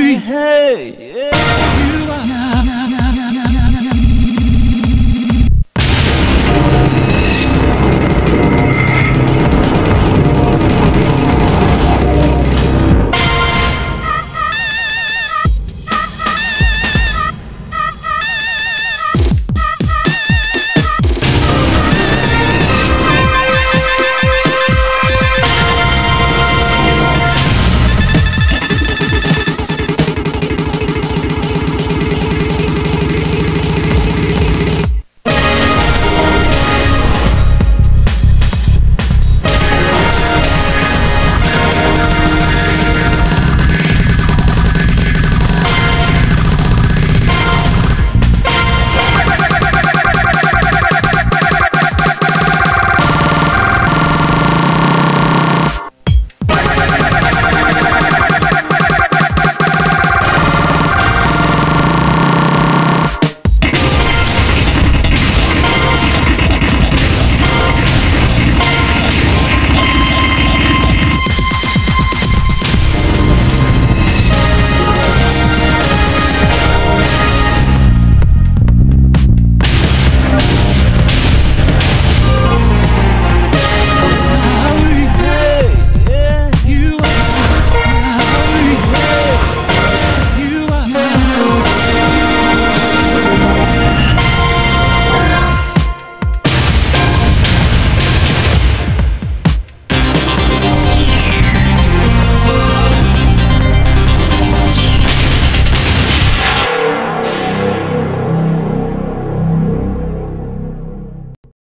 Hey, hey.